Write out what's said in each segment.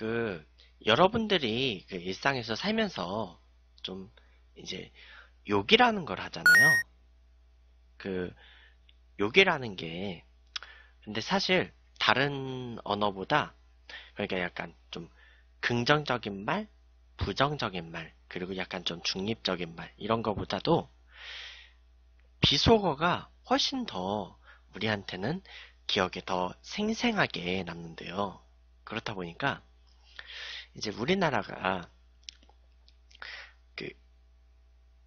그 여러분들이 그 일상에서 살면서 좀 이제 욕이라는 걸 하잖아요. 그 욕이라는 게 근데 사실 다른 언어보다 그러니까 약간 좀 긍정적인 말, 부정적인 말, 그리고 약간 좀 중립적인 말 이런 거보다도 비속어가 훨씬 더 우리한테는 기억에 더 생생하게 남는데요. 그렇다 보니까 이제 우리나라가 그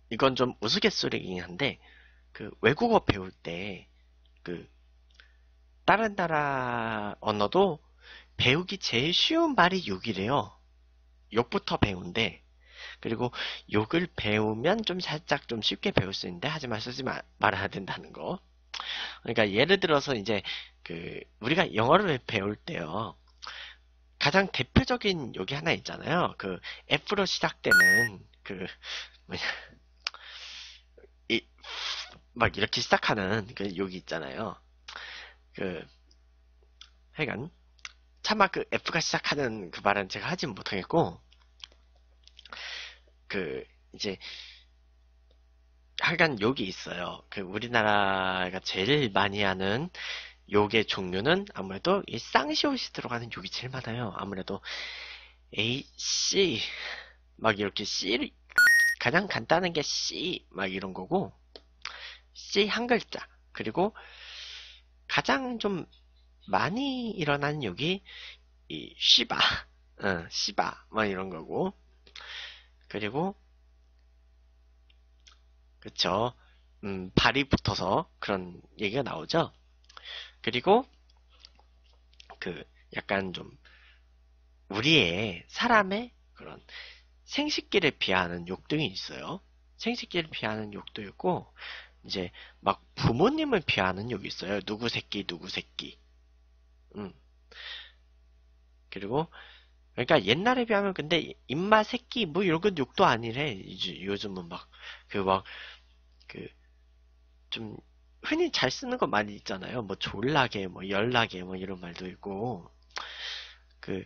이건 좀 우스갯소리긴 한데 그 외국어 배울 때 그 다른 나라 언어도 배우기 제일 쉬운 말이 욕이래요. 욕부터 배운데 그리고 욕을 배우면 좀 살짝 좀 쉽게 배울 수 있는데 하지만 쓰지 마, 말아야 된다는 거. 그러니까 예를 들어서 이제 그 우리가 영어를 배울 때요. 가장 대표적인 욕이 하나 있잖아요. 그 F로 시작되는 그 뭐냐 이 막 이렇게 시작하는 그 욕이 있잖아요. 그 하여간 차마 그 F가 시작하는 그 말은 제가 하진 못하겠고 그 이제 하여간 욕이 있어요. 그 우리나라가 제일 많이 하는 욕의 종류는 아무래도 이 쌍시옷이 들어가는 욕이 제일 많아요. 아무래도 A, C 막 이렇게 C 가장 간단한 게 C 막 이런 거고 C 한 글자 그리고 가장 좀 많이 일어나는 욕이 이 시바, 어, 시바 막 이런 거고 그리고 그쵸 음, 발이 붙어서 그런 얘기가 나오죠. 그리고 그 약간 좀 우리의 사람의 그런 생식기를 피하는 욕 등이 있어요. 생식기를 피하는 욕도 있고 이제 막 부모님을 피하는 욕이 있어요. 누구 새끼 누구 새끼. 음. 그리고 그러니까 옛날에 비하면 근데 입마 새끼 뭐 이런 건 욕도 아니래. 요즘은 막 그 막 그 좀 흔히 잘 쓰는 거 많이 있잖아요. 뭐 졸라게 뭐 열나게 뭐 이런 말도 있고 그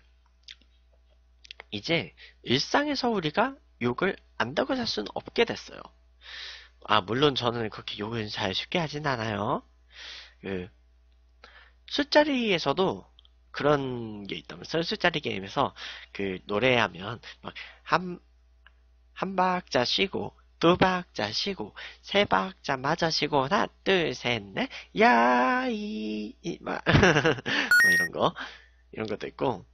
이제 일상에서 우리가 욕을 안다고 할 수는 없게 됐어요. 아 물론 저는 그렇게 욕을 잘 쉽게 하진 않아요. 그 술자리에서도 그런 게 있다면서요. 술자리 게임에서 그 노래하면 막 한, 한 박자 쉬고 두 박자 쉬고 세 박자 맞아 쉬고 하나 둘 셋 넷 야이 막 뭐 이런 거. 이런 것도 있고.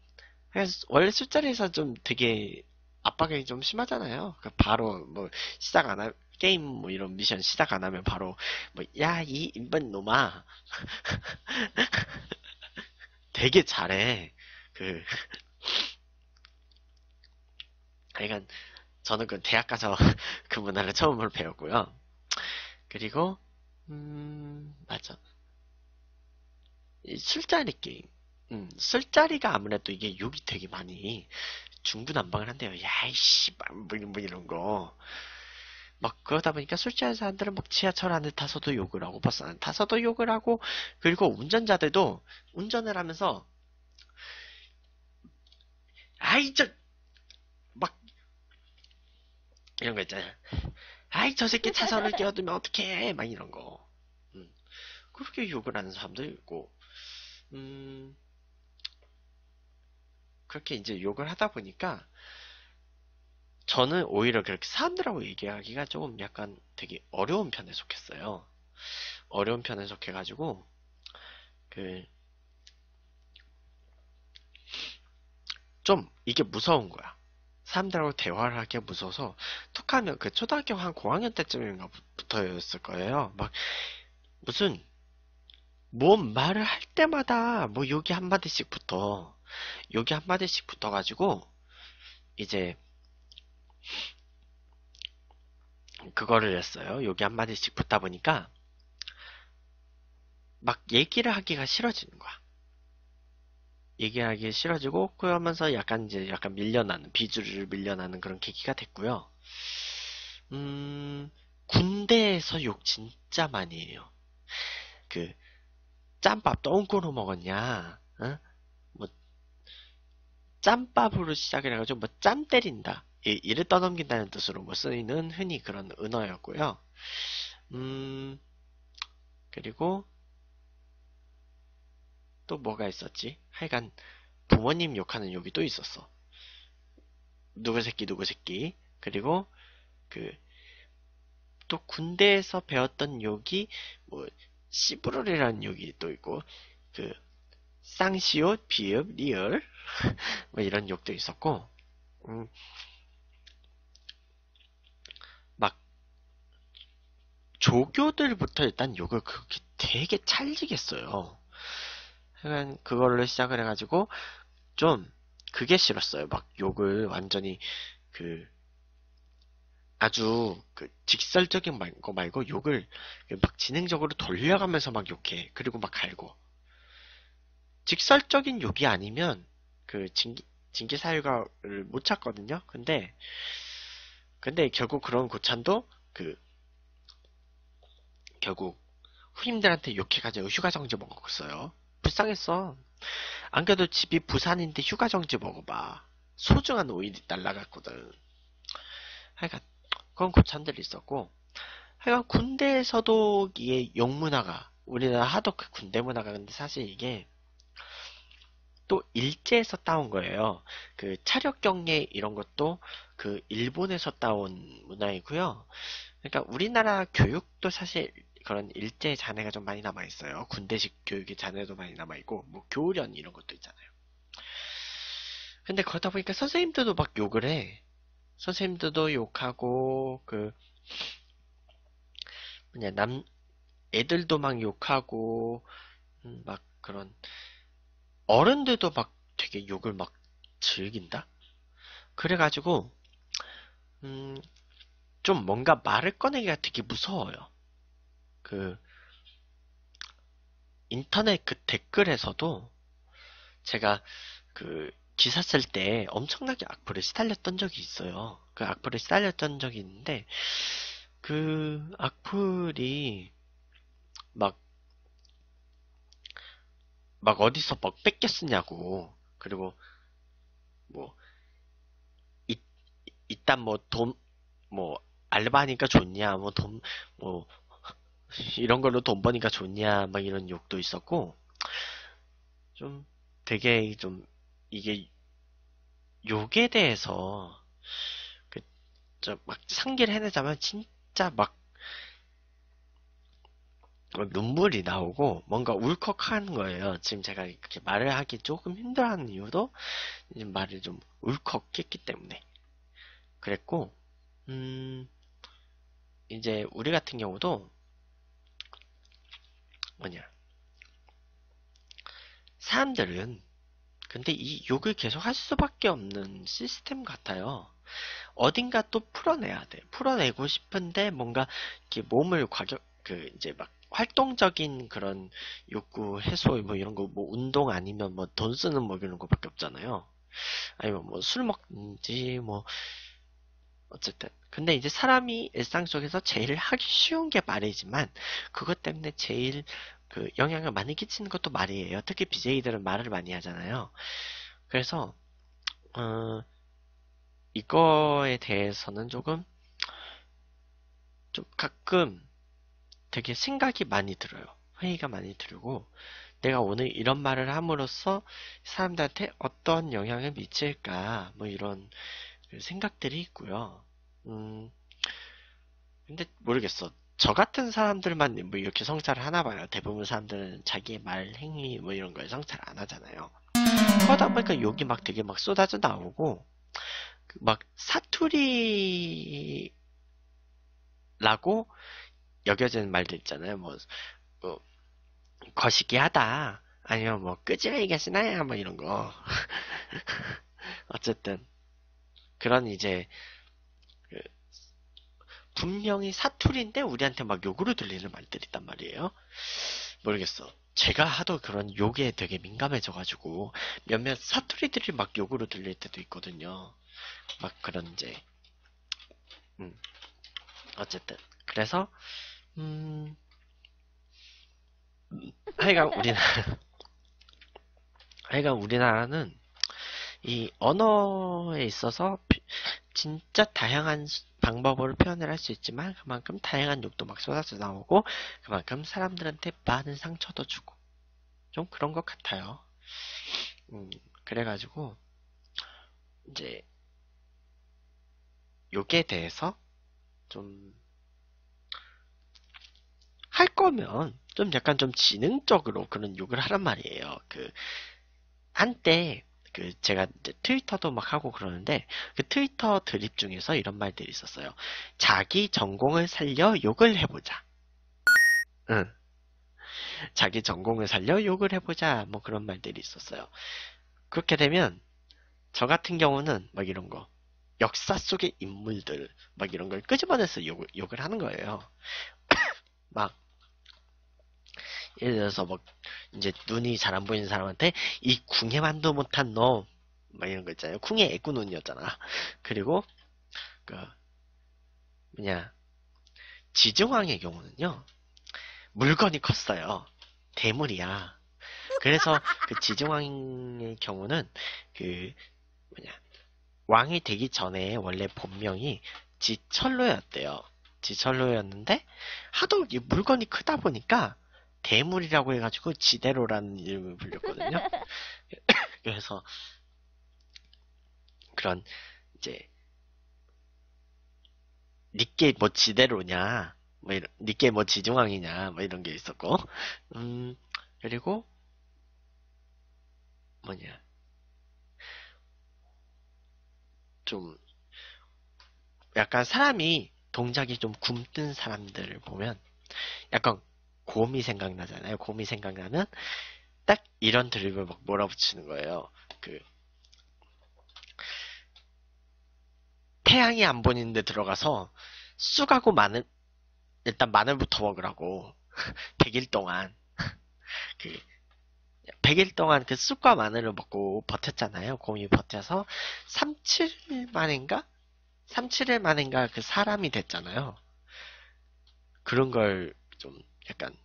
그래서 원래 술자리에서 좀 되게 압박이 좀 심하잖아요. 그러니까 바로 뭐 시작 안 하, 게임 뭐 이런 미션 시작 안 하면 바로 뭐 야 이 인번 놈아. 되게 잘해. 그. 그러니까 저는 그 대학 가서 그 문화를 처음으로 배웠고요. 그리고 음 맞아. 이 술자리 게임. 음, 술자리가 아무래도 이게 욕이 되게 많이 중구난방을 한대요. 야이씨, 뭐, 뭐 이런 거. 막 그러다 보니까 술 취한 사람들은 막 지하철 안에 타서도 욕을 하고 버스 안에 타서도 욕을 하고 그리고 운전자들도 운전을 하면서 아이 저 막 이런 거 있잖아요. 아이 저 새끼 차선을 끼어들면 어떡해 막 이런 거. 음, 그렇게 욕을 하는 사람도 있고 음, 그렇게 이제 욕을 하다 보니까 저는 오히려 그렇게 사람들하고 얘기하기가 조금 약간 되게 어려운 편에 속했어요. 어려운 편에 속해가지고, 그, 좀 이게 무서운 거야. 사람들하고 대화를 하기가 무서워서, 톡하면 그 초등학교 한 고학년 때쯤인가 부터였을 거예요. 막, 무슨, 뭔 말을 할 때마다 뭐 여기 한마디씩 붙어. 여기 한마디씩 붙어가지고, 이제, 그거를 했어요. 여기 한마디씩 붙다 보니까 막 얘기를 하기가 싫어지는 거야. 얘기하기 싫어지고 그러면서 약간 이제 약간 밀려나는 비주를 밀려나는 그런 계기가 됐고요. 음 군대에서 욕 진짜 많이 해요. 그 짬밥 똥꼬로 먹었냐? 어? 뭐 짬밥으로 시작을 해가지고 뭐 짬 때린다 이, 이를 떠넘긴다는 뜻으로 뭐 쓰이는 흔히 그런 은어였고요. 음 그리고 또 뭐가 있었지? 하여간 부모님 욕하는 욕이 또 있었어. 누구 새끼 누구 새끼 그리고 그 또 군대에서 배웠던 욕이 뭐 씨부르리라는 욕이 또 있고 그 쌍시옷 비읍 리을 뭐 이런 욕도 있었고 음, 막 조교들부터 일단 욕을 그렇게 되게 써요. 하여간 그걸로 시작을 해가지고 좀 그게 싫었어요. 막 욕을 완전히 그 아주 그 직설적인 거 말고 욕을 막 지능적으로 돌려가면서 막 욕해. 그리고 막 갈고. 직설적인 욕이 아니면 그 징기, 징계 사유가를 못 찾거든요. 근데 근데 결국 그런 고찬도 그 결국 후임들한테 욕해가지고 휴가 정지 먹었어요. 불쌍했어. 안 그래도 집이 부산인데 휴가 정지 먹어봐. 소중한 오일이 날라갔거든. 하여간 그런 고찬들이 있었고 하여간 군대에서도 이게 욕문화가 우리나라 하도 그 군대 문화가 근데 사실 이게 또 일제에서 따온 거예요. 그 차력 경례 이런 것도 그 일본에서 따온 문화이고요. 그러니까 우리나라 교육도 사실 그런 일제 잔해가 좀 많이 남아 있어요. 군대식 교육의 잔해도 많이 남아 있고 뭐 교련 이런 것도 있잖아요. 근데 그러다 보니까 선생님들도 막 욕을 해. 선생님들도 욕하고 그 뭐냐 남 애들도 막 욕하고 음, 막 그런 어른들도 막 되게 욕을 막 즐긴다. 그래가지고 음, 좀 뭔가 말을 꺼내기가 되게 무서워요. 그 인터넷 그 댓글에서도 제가 그 기사 쓸 때 엄청나게 악플을 시달렸던 적이 있어요. 그 악플을 시달렸던 적이 있는데 그 악플이 막, 막 어디서 막 뺏겼으냐고. 그리고, 뭐, 이, 이딴 뭐 돈, 뭐, 알바니까 좋냐, 뭐 돈, 뭐, 이런 걸로 돈 버니까 좋냐, 막 이런 욕도 있었고, 좀 되게 좀 이게 욕에 대해서 그저막 상기를 해내자면 진짜 막 눈물이 나오고 뭔가 울컥하는 거예요. 지금 제가 이렇게 말을 하기 조금 힘들어하는 이유도 말을 좀 울컥했기 때문에 그랬고 음 이제 우리 같은 경우도 뭐냐 사람들은 근데 이 욕을 계속 할 수밖에 없는 시스템 같아요. 어딘가 또 풀어내야 돼. 풀어내고 싶은데 뭔가 이렇게 몸을 과격 그 이제 막 활동적인 그런 욕구 해소 뭐 이런 거 뭐 운동 아니면 뭐 돈 쓰는 뭐 이런 거밖에 없잖아요. 아니면 뭐 술 먹는지 뭐 어쨌든 근데 이제 사람이 일상 속에서 제일 하기 쉬운 게 말이지만 그것 때문에 제일 그 영향을 많이 끼치는 것도 말이에요. 특히 BJ들은 말을 많이 하잖아요. 그래서 어 이거에 대해서는 조금 좀 가끔 되게 생각이 많이 들어요. 회의가 많이 들고 내가 오늘 이런 말을 함으로써 사람들한테 어떤 영향을 미칠까 뭐 이런 생각들이 있고요. 음, 근데 모르겠어. 저 같은 사람들만 뭐 이렇게 성찰을 하나 봐요. 대부분 사람들은 자기의 말, 행위 뭐 이런 거에 성찰 안 하잖아요. 그러다 보니까 욕이 막 되게 막 쏟아져 나오고 막 사투리라고 여겨지는 말들 있잖아요. 뭐, 뭐 거시기 하다. 아니면 뭐, 끄지레기가 쓰나야, 뭐 이런 거. 어쨌든, 그런 이제, 그 분명히 사투리인데 우리한테 막 욕으로 들리는 말들이 있단 말이에요. 모르겠어. 제가 하도 그런 욕에 되게 민감해져가지고, 몇몇 사투리들이 막 욕으로 들릴 때도 있거든요. 막 그런 이제, 음. 어쨌든. 그래서, 음, 하여간 우리나라, 하여간 우리나라는 이 언어에 있어서 진짜 다양한 방법으로 표현을 할 수 있지만 그만큼 다양한 욕도 막 쏟아져 나오고 그만큼 사람들한테 많은 상처도 주고 좀 그런 것 같아요. 음, 그래가지고 이제 욕에 대해서 좀 할 거면 좀 약간 좀 지능적으로 그런 욕을 하란 말이에요. 그 한때 그 제가 트위터도 막 하고 그러는데 그 트위터 드립 중에서 이런 말들이 있었어요. 자기 전공을 살려 욕을 해보자. 응. 자기 전공을 살려 욕을 해보자. 뭐 그런 말들이 있었어요. 그렇게 되면 저 같은 경우는 막 이런 거 역사 속의 인물들 막 이런 걸 끄집어내서 욕을, 욕을 하는 거예요. 막 예를 들어서 뭐 이제 눈이 잘 안 보이는 사람한테 이 궁예만도 못한 놈, 막 이런 거 있잖아요. 궁예 애꾸눈이었잖아. 그리고 그 뭐냐 지중왕의 경우는요 물건이 컸어요. 대물이야. 그래서 그 지중왕의 경우는 그 뭐냐 왕이 되기 전에 원래 본명이 지철로였대요. 지철로였는데 하도 물건이 크다 보니까 대물이라고 해가지고 지대로라는 이름을 불렸거든요. 그래서 그런 이제 니께 뭐 지대로냐, 뭐 이런 니께 뭐 지중왕이냐, 뭐 이런 게 있었고, 음 그리고 뭐냐 좀 약간 사람이 동작이 좀 굼뜬 사람들을 보면 약간 곰이 생각나잖아요. 곰이 생각나면 딱 이런 드립을 막 몰아붙이는 거예요. 그 태양이 안 보이는데 들어가서 쑥하고 마늘 일단 마늘부터 먹으라고 100일 동안 그 100일 동안 그 쑥과 마늘을 먹고 버텼잖아요. 곰이 버텨서 3, 7일 만인가? 3, 7일 만인가 그 사람이 됐잖아요. 그런 걸좀 약간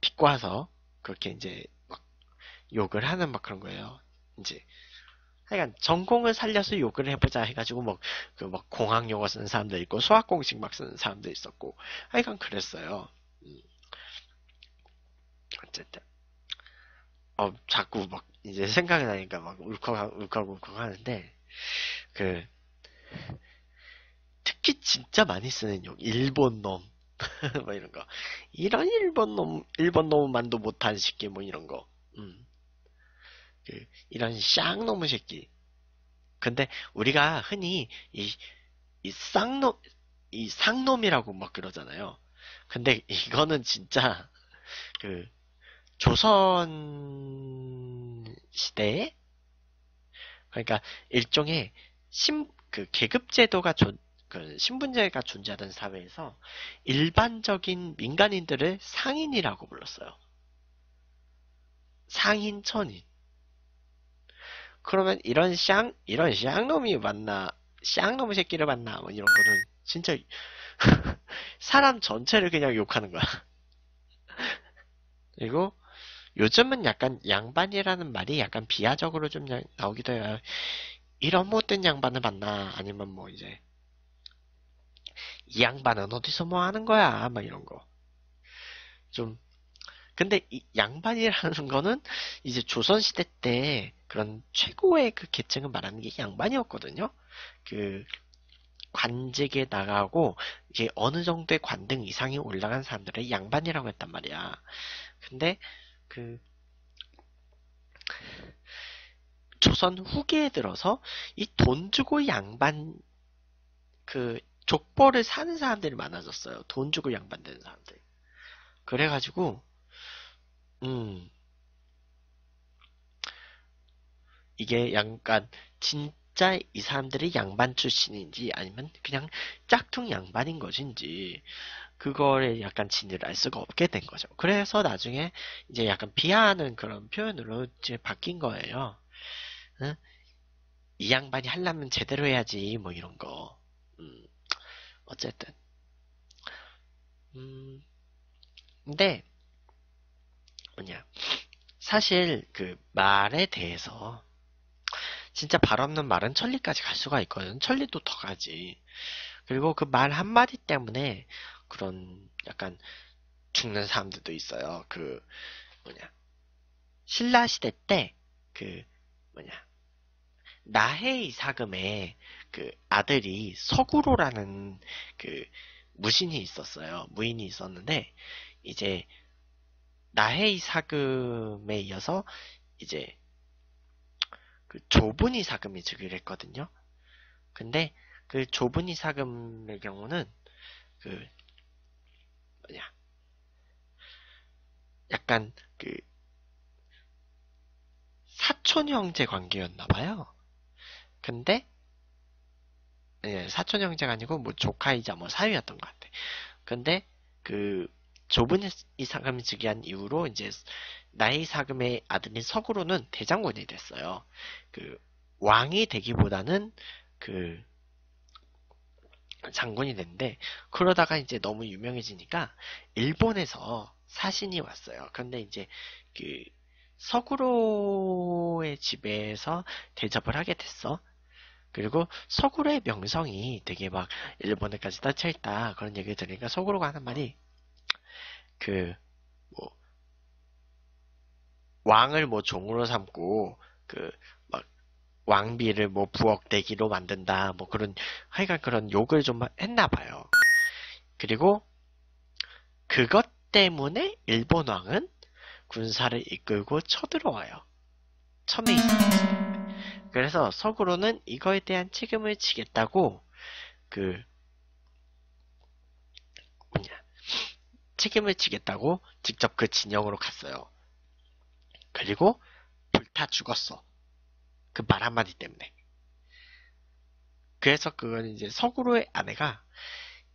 비꼬아서 그렇게 이제 막 욕을 하는 막 그런 거예요. 이제 하여간 전공을 살려서 욕을 해보자 해가지고 뭐 그막 그 공학 용어 쓰는 사람도 있고 수학 공식 막 쓰는 사람도 있었고 하여간 그랬어요. 음. 어쨌든 어 자꾸 막 이제 생각이 나니까 막 울컥 울컥 울컥 하는데 그 특히 진짜 많이 쓰는 욕 일본 놈 뭐 이런 거. 이런 일본 놈, 일본 놈만도 못한 새끼, 뭐 이런 거. 음. 그, 이런 쌍놈의 새끼. 근데 우리가 흔히 이, 이 쌍놈, 이 상놈이라고 막 그러잖아요. 근데 이거는 진짜 그 조선 시대에 그러니까 일종의 심, 그 계급 제도가 존, 그 신분제가 존재하던 사회에서 일반적인 민간인들을 상인이라고 불렀어요. 상인 천인. 그러면 이런 쌍 이런 쌍놈이 만나 쌍놈의 새끼를 만나 뭐 이런 거는 진짜 사람 전체를 그냥 욕하는 거야. 그리고 요즘은 약간 양반이라는 말이 약간 비하적으로 좀 나오기도 해요. 이런 못된 양반을 만나 아니면 뭐 이제 이 양반은 어디서 뭐 하는 거야? 막 이런 거. 좀, 근데 이 양반이라는 거는 이제 조선시대 때 그런 최고의 그 계층을 말하는 게 양반이었거든요. 그, 관직에 나가고 이게 어느 정도의 관등 이상이 올라간 사람들을 양반이라고 했단 말이야. 근데 그 조선 후기에 들어서 이 돈 주고 양반 그 족보를 사는 사람들이 많아졌어요. 돈 주고 양반되는 사람들. 그래가지고, 음, 이게 약간 진짜 이 사람들이 양반 출신인지 아니면 그냥 짝퉁 양반인 것인지 그거를 약간 진위를 알 수가 없게 된 거죠. 그래서 나중에 이제 약간 비하하는 그런 표현으로 이제 바뀐 거예요. 응? 이 양반이 하려면 제대로 해야지 뭐 이런 거. 음. 어쨌든. 음, 근데, 뭐냐. 사실 그 말에 대해서 진짜 발 없는 말은 천리까지 갈 수가 있거든. 천리도 더 가지. 그리고 그 말 한마디 때문에 그런 약간 죽는 사람들도 있어요. 그 뭐냐 신라 시대 때 그 뭐냐 나해의 사금에 그 아들이 서구로라는 그 무신이 있었어요. 무인이 있었는데 이제 나해의 사금에 이어서 이제 그 조분이 사금이 즉위를 했거든요. 근데 그 조분이 사금의 경우는 그 뭐냐 약간 그 사촌 형제 관계였나 봐요. 근데 예, 사촌 형제가 아니고 뭐 조카이자 뭐 사위였던 것 같아. 근데 그 좁은 이사금이 즉위한 이후로 이제 나이 사금의 아들인 석으로는 대장군이 됐어요. 그 왕이 되기보다는 그 장군이 됐는데 그러다가 이제 너무 유명해지니까 일본에서 사신이 왔어요. 근데 이제 그 서구로의 집에서 대접을 하게 됐어. 그리고 서구로의 명성이 되게 막 일본에까지 따쳐있다 그런 얘기를 들으니까 서구로가 하는 말이 그 뭐 왕을 뭐 종으로 삼고 그 막 왕비를 뭐 부엌대기로 만든다 뭐 그런 하여간 그런 욕을 좀 했나 봐요. 그리고 그것 때문에 일본 왕은 군사를 이끌고 쳐들어와요. 처음에. 그래서 서구로는 이거에 대한 책임을 지겠다고 그 뭐냐 책임을 지겠다고 직접 그 진영으로 갔어요. 그리고 불타 죽었어. 그 말 한마디 때문에. 그래서 그건 이제 서구로의 아내가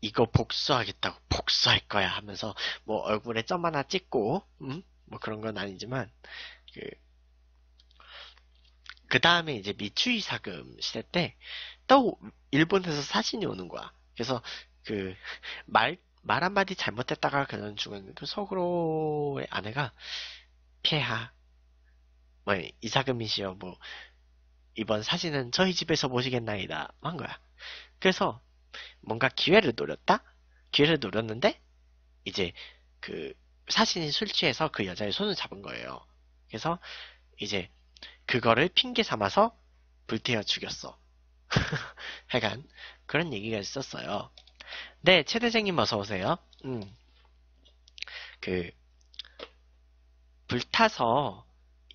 이거 복수하겠다고 복수할 거야 하면서 뭐 얼굴에 점 하나 찍고 음? 뭐 그런 건 아니지만 그, 그 다음에 이제 미추이 사금 시대 때 또 일본에서 사신이 오는 거야. 그래서 그 말 말 한마디 잘못했다가 그냥 죽은 그 서구로의 아내가 폐하 뭐 이사금이시여 뭐 이번 사신은 저희 집에서 모시겠나이다 한 거야. 그래서 뭔가 기회를 노렸다? 기회를 노렸는데 이제 그 사신이 술 취해서 그 여자의 손을 잡은 거예요. 그래서 이제 그거를 핑계 삼아서 불태워 죽였어. 하여간 그런 얘기가 있었어요. 네, 최대생님 어서 오세요. 음. 그 불타서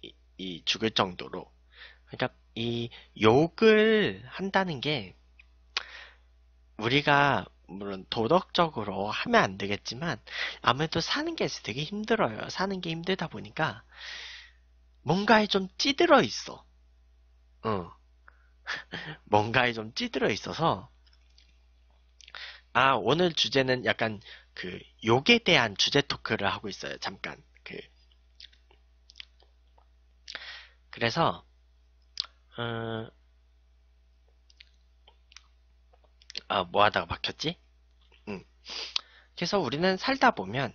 이, 이 죽을 정도로 그러니까 이 욕을 한다는 게 우리가 물론 도덕적으로 하면 안 되겠지만 아무래도 사는 게 되게 힘들어요. 사는 게 힘들다 보니까 뭔가에 좀 찌들어 있어. 어. 뭔가에 좀 찌들어 있어서 아 오늘 주제는 약간 그 욕에 대한 주제 토크를 하고 있어요. 잠깐 그 그래서 어, 아, 뭐 하다가 막혔지? 음. 그래서 우리는 살다 보면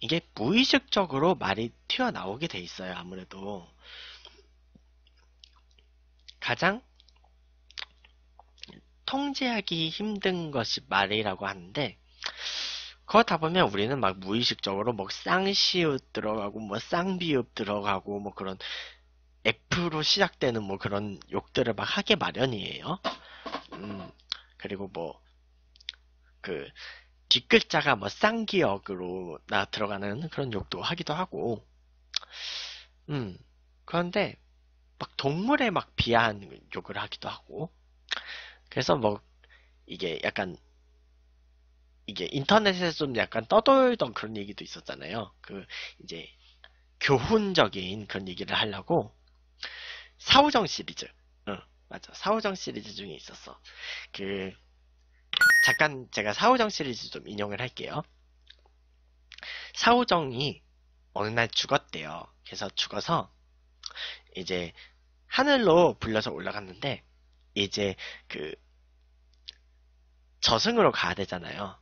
이게 무의식적으로 말이 튀어나오게 돼 있어요. 아무래도. 가장 통제하기 힘든 것이 말이라고 하는데 그렇다 보면 우리는 막 무의식적으로 뭐 쌍시읒 들어가고 뭐 쌍비읍 들어가고 뭐 그런 F로 시작되는 뭐 그런 욕들을 막 하게 마련이에요. 음, 그리고 뭐, 그, 뒷글자가 뭐 쌍기역으로 나 들어가는 그런 욕도 하기도 하고, 음, 그런데 막 동물에 막 비하한 욕을 하기도 하고, 그래서 뭐, 이게 약간, 이게 인터넷에서 좀 약간 떠돌던 그런 얘기도 있었잖아요. 그, 이제, 교훈적인 그런 얘기를 하려고, 사우정 시리즈. 응, 맞아. 사우정 시리즈 중에 있었어. 그, 잠깐 제가 사우정 시리즈 좀 인용을 할게요. 사우정이 어느 날 죽었대요. 그래서 죽어서 이제 하늘로 불려서 올라갔는데 이제 그 저승으로 가야 되잖아요.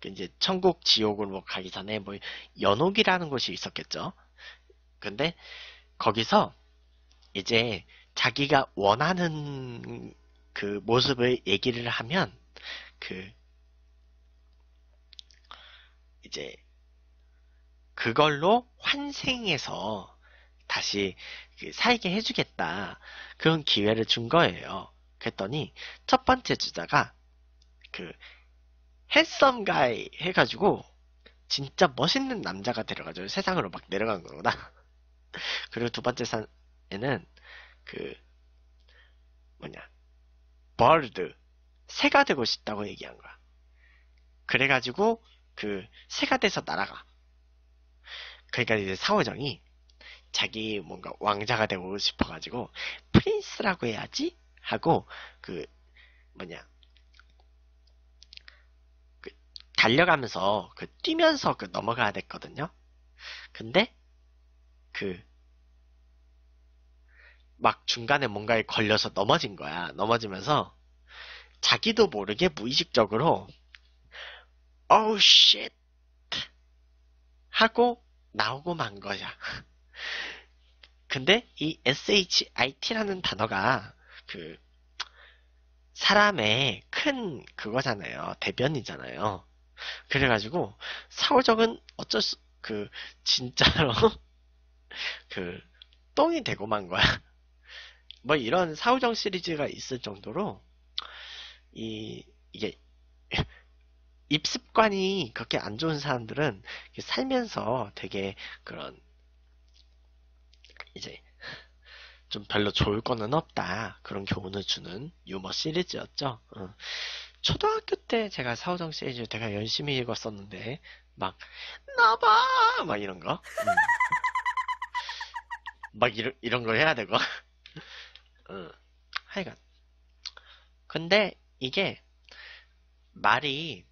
그 이제 천국 지옥으로 가기 전에 뭐 연옥이라는 곳이 있었겠죠. 근데 거기서 이제 자기가 원하는 그 모습을 얘기를 하면 그 이제 그걸로 환생해서 다시 그 살게 해주겠다 그런 기회를 준 거예요. 그랬더니 첫 번째 주자가 그 핸섬 가이 해가지고 진짜 멋있는 남자가 데려가지고 세상으로 막 내려간 거구나. 그리고 두 번째 산에는 그 뭐냐 버드 새가 되고 싶다고 얘기한 거야. 그래가지고 그 새가 돼서 날아가. 그러니까 이제 사오정이 자기 뭔가 왕자가 되고 싶어가지고 prince라고 해야지 하고 그 뭐냐 그 달려가면서 그 뛰면서 그 넘어가야 됐거든요. 근데 그 막 중간에 뭔가에 걸려서 넘어진 거야. 넘어지면서 자기도 모르게 무의식적으로 어우 shit 하고 나오고 만 거야. 근데 이 SHIT라는 단어가 그 사람의 큰 그거잖아요. 대변이잖아요. 그래가지고 사오적은 어쩔 수 그 진짜로 그 똥이 되고 만 거야. 뭐 이런 사오정 시리즈가 있을 정도로 이 이게 입습관이 그렇게 안 좋은 사람들은 살면서 되게 그런 이제 좀 별로 좋을 거는 없다 그런 교훈을 주는 유머 시리즈였죠. 어. 초등학교 때 제가 사오정 시리즈 되게 열심히 읽었었는데 막 나봐 막 이런 거. 음. 막 이런 이런 걸 해야 되고. 어. 하여간 근데 이게 말이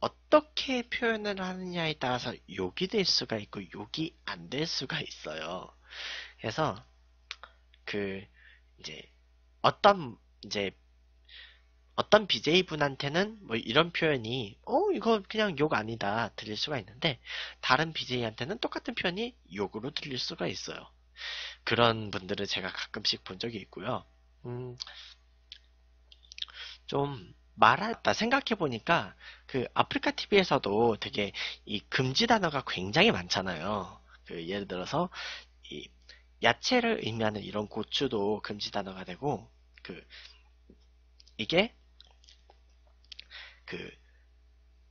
어떻게 표현을 하느냐에 따라서 욕이 될 수가 있고 욕이 안 될 수가 있어요. 그래서 그 이제 어떤 이제 어떤 BJ 분한테는 뭐 이런 표현이 어 이거 그냥 욕 아니다 들릴 수가 있는데 다른 BJ한테는 똑같은 표현이 욕으로 들릴 수가 있어요. 그런 분들을 제가 가끔씩 본 적이 있고요. 음, 좀 말했다 생각해 보니까 그 아프리카 TV에서도 되게 이 금지 단어가 굉장히 많잖아요. 그 예를 들어서 이 야채를 의미하는 이런 고추도 금지 단어가 되고 그 이게 그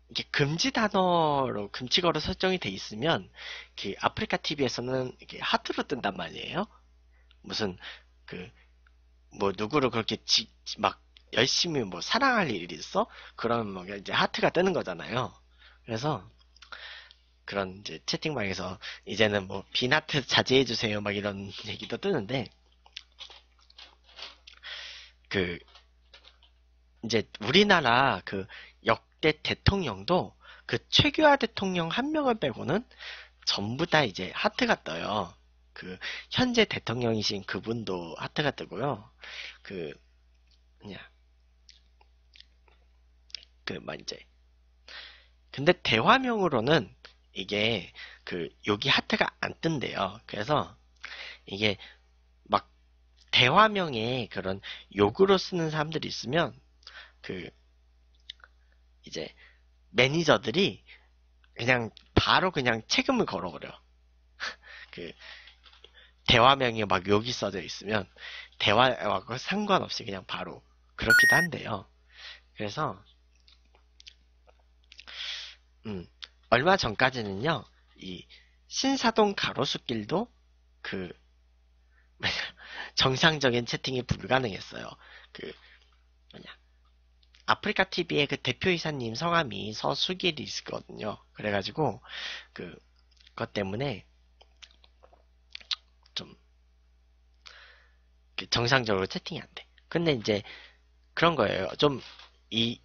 이게 금지 단어로 금지어로 설정이 돼 있으면 그 아프리카 TV에서는 이게 하트로 뜬단 말이에요. 무슨 그 뭐 누구를 그렇게 지, 막 열심히 뭐 사랑할 일이 있어? 그러면 뭐 이제 하트가 뜨는 거잖아요. 그래서 그런 이제 채팅방에서 이제는 뭐 비나트 자제해 주세요 막 이런 얘기도 뜨는데 그 이제 우리나라 그 역대 대통령도 그 최규하 대통령 한 명을 빼고는 전부 다 이제 하트가 떠요. 그 현재 대통령이신 그분도 하트가 뜨고요. 그 뭐냐 그뭐 이제 근데 대화명으로는 이게 그 여기 하트가 안 뜬대요. 그래서 이게 막 대화명에 그런 욕으로 쓰는 사람들이 있으면 그 이제 매니저들이 그냥 바로 그냥 책임을 걸어버려. 그 대화명이 막 욕이 써져 있으면 대화하고 상관없이 그냥 바로 그렇기도 한데요. 그래서 음, 얼마 전까지는요, 이 신사동 가로수길도 그 정상적인 채팅이 불가능했어요. 그 뭐냐 아프리카 TV의 그 대표이사님 성함이 서수길이거든요. 그래가지고 그 그것 때문에 좀 정상적으로 채팅이 안 돼. 근데 이제 그런 거예요. 좀 이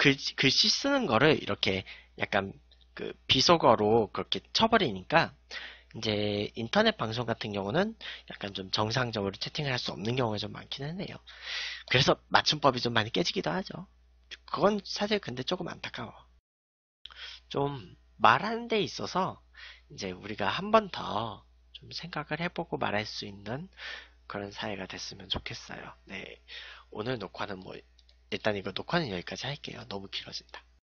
글, 글씨 쓰는 거를 이렇게 약간 그 비속어로 그렇게 쳐버리니까 이제 인터넷 방송 같은 경우는 약간 좀 정상적으로 채팅을 할 수 없는 경우가 좀 많기는 해요. 그래서 맞춤법이 좀 많이 깨지기도 하죠. 그건 사실 근데 조금 안타까워. 좀 말하는 데 있어서 이제 우리가 한 번 더 좀 생각을 해보고 말할 수 있는 그런 사회가 됐으면 좋겠어요. 네. 오늘 녹화는 뭐, 일단 이거 녹화는 여기까지 할게요. 너무 길어진다.